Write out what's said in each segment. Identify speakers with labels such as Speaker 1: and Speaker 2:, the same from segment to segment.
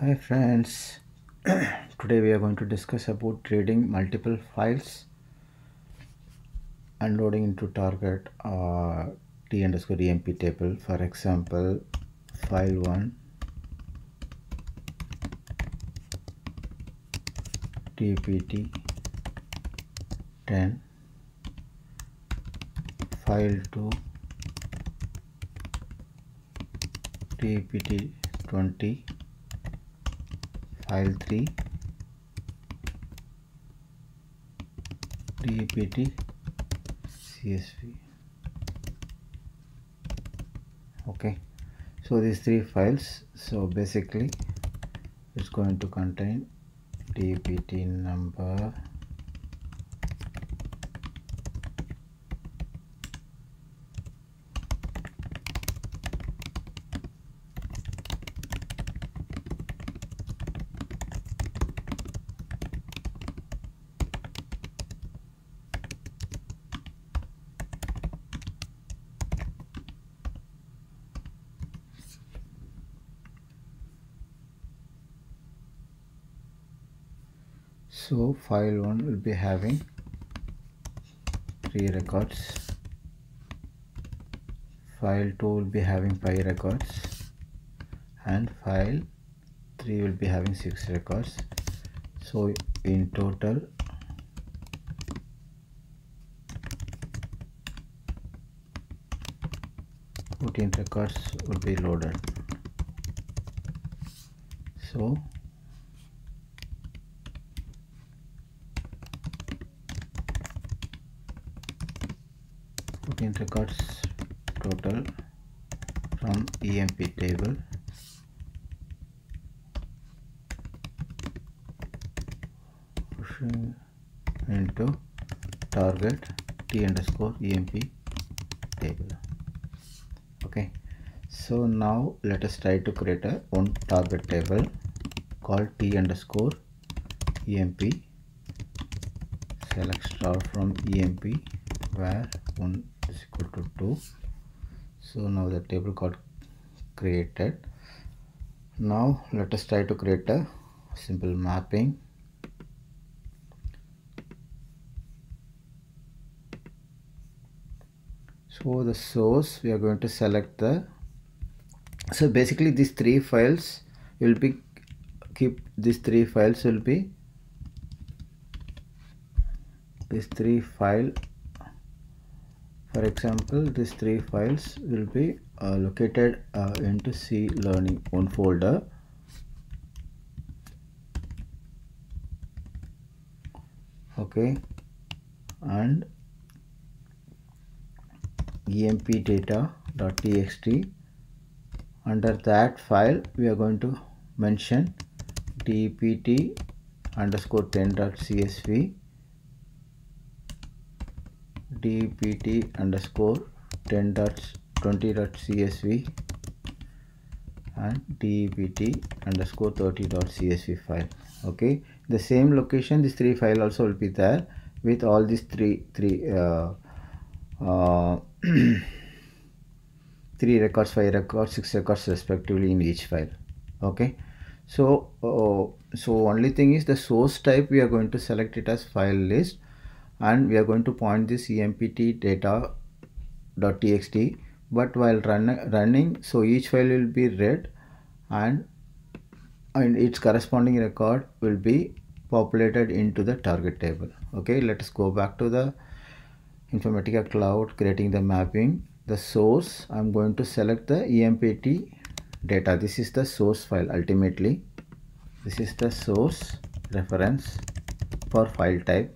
Speaker 1: Hi friends, today we are going to discuss about reading multiple files and loading into target uh, t underscore emp table. For example, file 1 tpt 10 file 2 tpt 20 file 3 tpt csv okay. So these three files so basically it's going to contain dpt number so file 1 will be having three records. File 2 will be having five records. And file 3 will be having six records. So in total fourteen records will be loaded. So 14 records total from EMP table. Into target t underscore emp table. Okay. So now let us try to create a one target table called t underscore emp select star from emp where 1 is equal to 2 so now the table got created. Now let us try to create a simple mapping. So the source we are going to select the so basically these three files will be keep these three files will be these three file for example these three files will be uh, located uh, into C learning one folder. Okay. And emp data.txt under that file we are going to mention dpt underscore 10.csv dpt underscore 10 dot 20 dot csv and dpt underscore 30 dot csv file. Okay? The same location this three file also will be there with all these three three uh, uh, three records five records six records respectively in each file. Okay? So uh, so only thing is the source type we are going to select it as file list and we are going to point this empt data.txt but while run, running so each file will be read and and its corresponding record will be populated into the target table. Okay let us go back to the informatica cloud creating the mapping. The source i'm going to select the empt data. This is the source file ultimately. This is the source reference for file type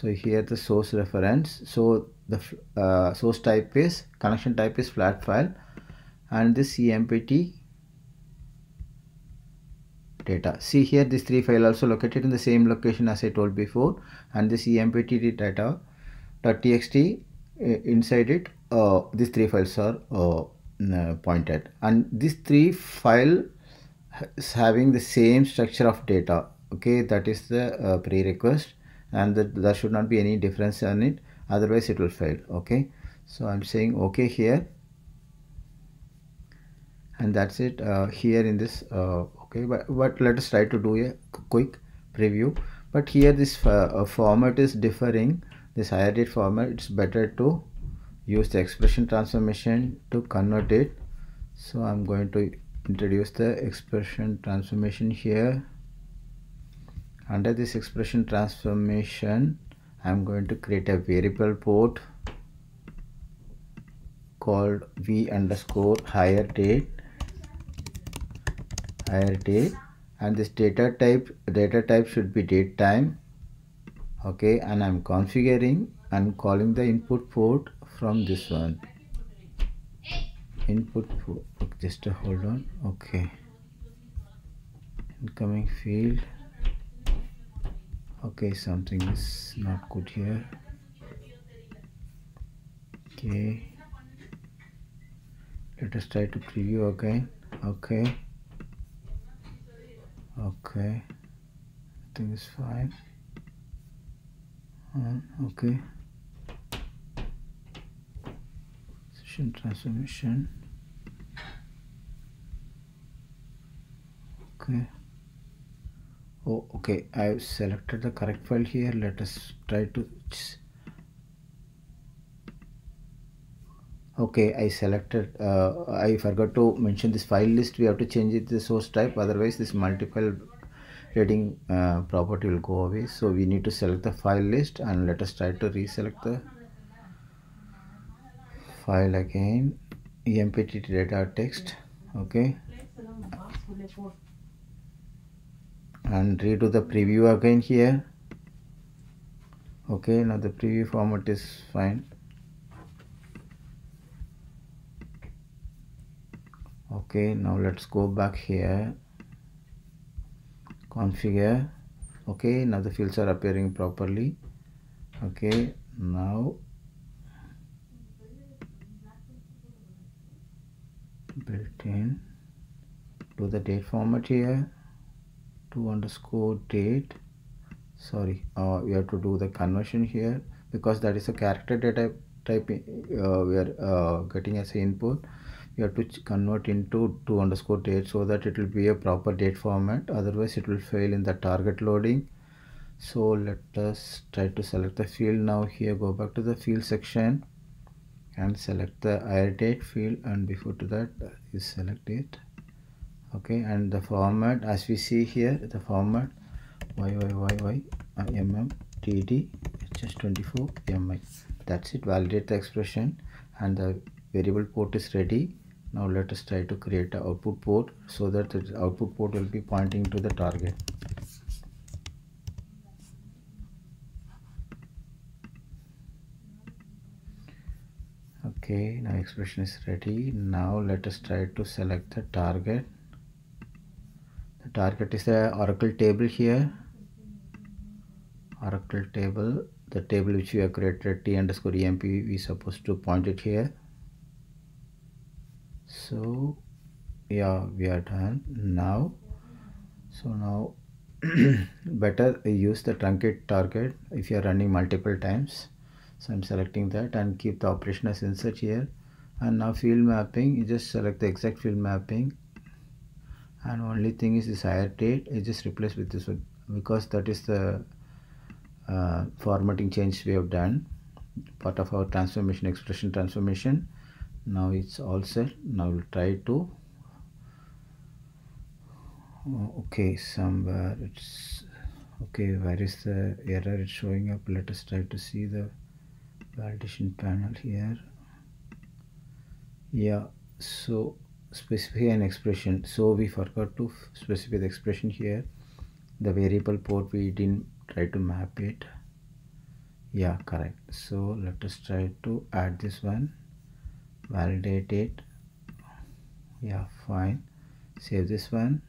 Speaker 1: so here the source reference. So the uh, source type is connection type is flat file and this empt data. See here this three file also located in the same location as i told before and this empt data .txt inside it uh, these three files are uh, pointed. And these three file is having the same structure of data. Okay that is the uh, prerequisite and that there should not be any difference on it otherwise it will fail okay? So i'm saying okay here. And that's it uh, here in this uh, okay but, but let us try to do a quick preview. But here this uh, format is differing. This hire date format it's better to use the expression transformation to convert it. So I'm going to introduce the expression transformation here under this expression transformation I'm going to create a variable port called v underscore hire date hire date. And this data type data type should be date time. Okay and I'm configuring and calling the input port from this one. Input port just hold on. Okay. Incoming field okay something is not good here. Okay. Let us try to preview again. Okay. Okay. Everything is fine. Uh, okay. Session transformation. Okay oh okay. I've selected the correct file here. Let us try to okay I selected uh, I forgot to mention this file list. We have to change it the source type. Otherwise this multiple reading uh, property will go away. So we need to select the file list and let us try to reselect the file again. Empt data text. Okay and redo the preview again here. Okay now the preview format is fine. Okay now let's go back here. Configure. Okay now the fields are appearing properly. Okay now built in. Do the date format here to underscore date. Sorry uh, we have to do the conversion here because that is a character data type uh, we are uh, getting as input. You have to convert into to underscore date so that it will be a proper date format. Otherwise it will fail in the target loading. So let us try to select the field now here. Go back to the field section and select the hire date field. And before to that you select it okay and the format as we see here the format yyyy uh, mm dd hh24 mi that's it validate the expression and the variable port is ready. Now let us try to create an output port so that the output port will be pointing to the target. Okay now expression is ready. Now let us try to select the target target is the oracle table here. Oracle table the table which we have created t underscore emp we supposed to point it here. So yeah we are done now. So now better use the truncate target if you are running multiple times. So i'm selecting that and keep the operation as insert here. And now field mapping you just select the exact field mapping and only thing is this hire date you just replaced with this one. Because that is the uh, formatting change we have done part of our transformation expression transformation. Now it's all set. Now we'll try to oh, okay somewhere it's okay where is the error? It's showing up. Let us try to see the validation panel here. Yeah so specify an expression. So we forgot to specify the expression here. The variable port we didn't try to map it. Yeah correct. So let us try to add this one. Validate it. Yeah fine. Save this one.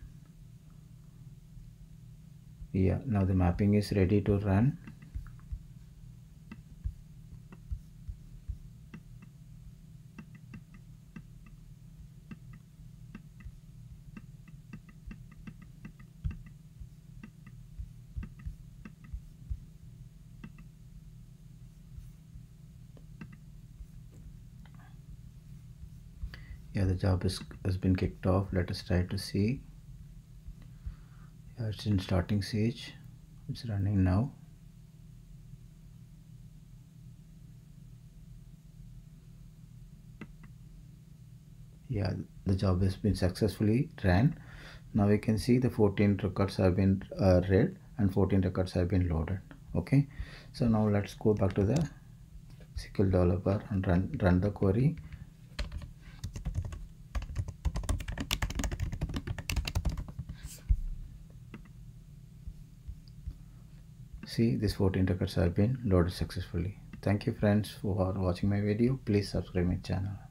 Speaker 1: Yeah now the mapping is ready to run yeah the job is, has been kicked off. Let us try to see. Yeah, it's in starting stage. It's running now. Yeah the job has been successfully ran. Now we can see the 14 records have been uh, read and 14 records have been loaded. Okay. So now let's go back to the SQL developer and run, run the query see these 14 records have been loaded successfully. Thank you friends for watching my video. Please subscribe my channel